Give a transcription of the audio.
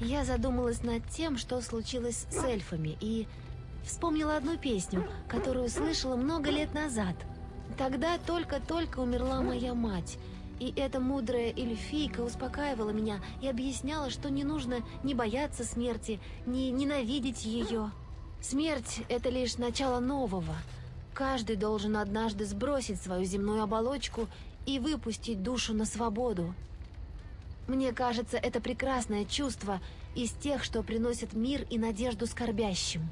Я задумалась над тем, что случилось с эльфами, и вспомнила одну песню, которую слышала много лет назад. Тогда только-только умерла моя мать, и эта мудрая эльфийка успокаивала меня и объясняла, что не нужно ни бояться смерти, ни ненавидеть ее. Смерть — это лишь начало нового. Каждый должен однажды сбросить свою земную оболочку и выпустить душу на свободу. Мне кажется, это прекрасное чувство из тех, что приносят мир и надежду скорбящим.